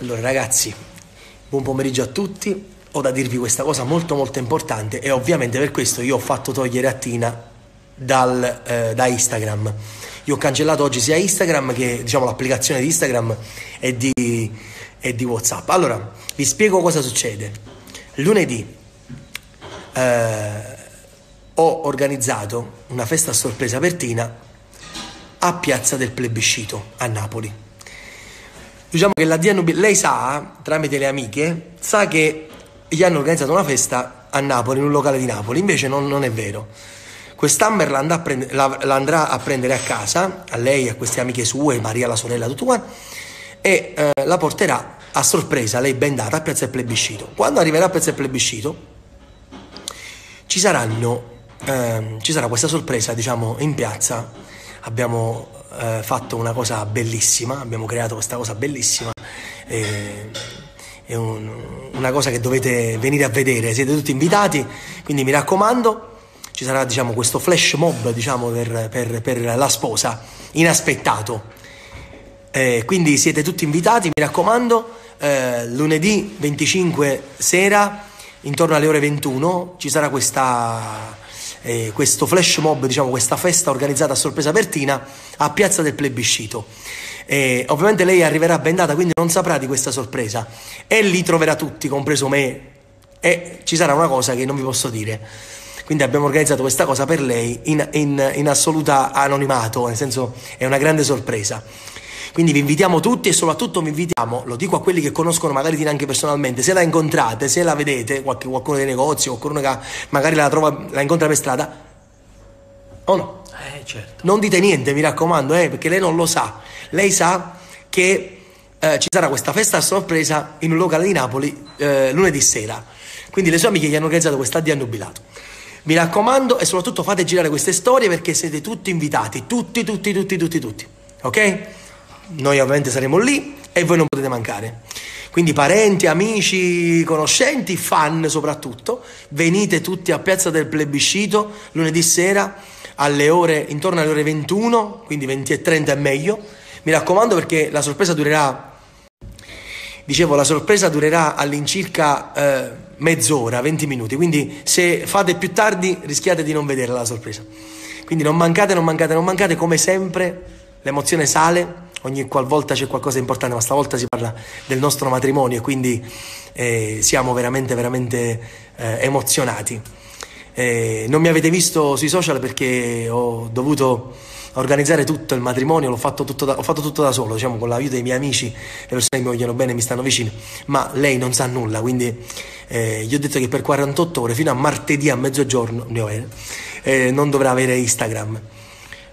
Allora ragazzi, buon pomeriggio a tutti. Ho da dirvi questa cosa molto molto importante e ovviamente per questo io ho fatto togliere a Tina dal, eh, da Instagram. Io ho cancellato oggi sia Instagram che diciamo, l'applicazione di Instagram e di, e di Whatsapp. Allora, vi spiego cosa succede. Lunedì eh, ho organizzato una festa a sorpresa per Tina a Piazza del Plebiscito a Napoli diciamo che la DNB, lei sa, tramite le amiche, sa che gli hanno organizzato una festa a Napoli, in un locale di Napoli, invece non, non è vero. Quest'Amber la, prendere, la, la andrà a prendere a casa, a lei, a queste amiche sue, Maria la sorella, tutto quanto, e eh, la porterà a sorpresa, lei bendata, a Piazza del Plebiscito. Quando arriverà a Piazza del Plebiscito ci saranno, eh, ci sarà questa sorpresa, diciamo, in piazza. Abbiamo eh, fatto una cosa bellissima, abbiamo creato questa cosa bellissima. E, è un, una cosa che dovete venire a vedere, siete tutti invitati, quindi mi raccomando, ci sarà diciamo, questo flash mob diciamo, per, per, per, la sposa, inaspettato. Eh, quindi siete tutti invitati, mi raccomando, eh, lunedì 25 sera, intorno alle ore 21, ci sarà questa eh, questo flash mob, diciamo questa festa organizzata a sorpresa per Tina a Piazza del Plebiscito. Eh, ovviamente lei arriverà bendata, quindi non saprà di questa sorpresa e lì troverà tutti, compreso me, e ci sarà una cosa che non vi posso dire. Quindi abbiamo organizzato questa cosa per lei in, in, in assoluta anonimato, nel senso è una grande sorpresa. Quindi vi invitiamo tutti e soprattutto vi invitiamo, lo dico a quelli che conoscono magari Tina anche personalmente, se la incontrate, se la vedete, qualche, qualcuno dei negozi, qualcuno che magari la, trova, la incontra per strada, o no? Eh, certo. Non dite niente, mi raccomando, eh, perché lei non lo sa. Lei sa che eh, ci sarà questa festa a sorpresa in un locale di Napoli eh, lunedì sera. Quindi le sue amiche gli hanno organizzato quest'addio annubilato. Mi raccomando e soprattutto fate girare queste storie perché siete tutti invitati, tutti, tutti, tutti, tutti, tutti. Ok? Noi ovviamente saremo lì e voi non potete mancare. Quindi parenti, amici, conoscenti, fan soprattutto, venite tutti a Piazza del Plebiscito lunedì sera alle ore, intorno alle ore 21, quindi 20 e 30 è meglio. Mi raccomando perché la sorpresa durerà, dicevo, la sorpresa durerà all'incirca eh, mezz'ora, 20 minuti, quindi se fate più tardi rischiate di non vedere la sorpresa. Quindi non mancate, non mancate, non mancate, come sempre l'emozione sale ogni qualvolta c'è qualcosa di importante, ma stavolta si parla del nostro matrimonio e quindi eh, siamo veramente, veramente eh, emozionati. Eh, non mi avete visto sui social perché ho dovuto organizzare tutto il matrimonio, l'ho fatto tutto da, fatto tutto da solo, diciamo con l'aiuto dei miei amici, le persone che mi vogliono bene, mi stanno vicini, ma lei non sa nulla, quindi eh, gli ho detto che per 48 ore, fino a martedì a mezzogiorno, eh, non dovrà avere Instagram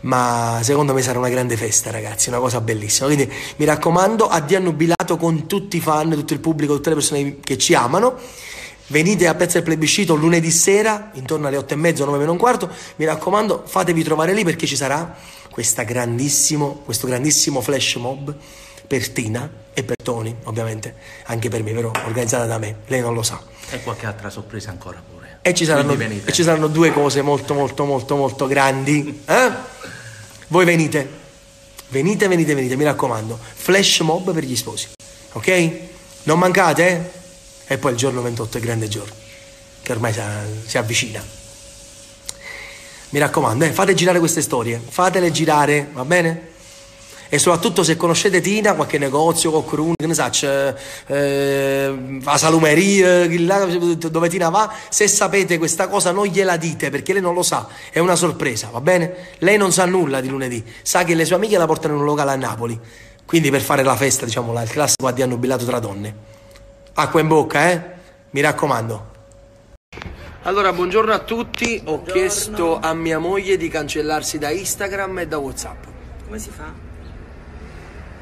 ma secondo me sarà una grande festa ragazzi, una cosa bellissima. Quindi mi raccomando, addio annubilato con tutti i fan, tutto il pubblico, tutte le persone che ci amano. Venite a Piazza del Plebiscito lunedì sera, intorno alle 8 e mezzo, 9 meno un quarto. Mi raccomando, fatevi trovare lì perché ci sarà grandissimo, questo grandissimo flash mob per Tina e per Tony, ovviamente, anche per me, però organizzata da me. Lei non lo sa. E qualche altra sorpresa ancora pure. E ci saranno, e ci saranno due cose molto, molto, molto, molto grandi. Eh? Voi venite, venite, venite, venite, mi raccomando. Flash mob per gli sposi, ok? Non mancate, eh? E poi il giorno 28 è il grande giorno, che ormai si avvicina. Mi raccomando, eh, fate girare queste storie, fatele girare, va bene? E soprattutto se conoscete Tina, qualche negozio, qualcuno, che ne sa, c'è eh, la salumeria, dove Tina va, se sapete questa cosa non gliela dite perché lei non lo sa, è una sorpresa, va bene? Lei non sa nulla di lunedì, sa che le sue amiche la portano in un locale a Napoli, quindi per fare la festa, diciamo, il classico addio annubilato tra donne. Acqua in bocca, eh? Mi raccomando. Allora, buongiorno a tutti. Ho chiesto a mia moglie di cancellarsi da Instagram e da WhatsApp. Come si fa?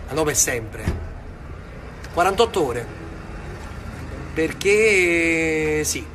Andò per sempre. 48 ore. Perché sì